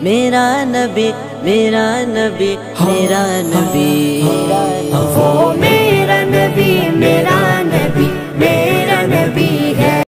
میرا نبی میرا نبی میرا نبی۔ وہ میرا نبی میرا نبی میرا نبی۔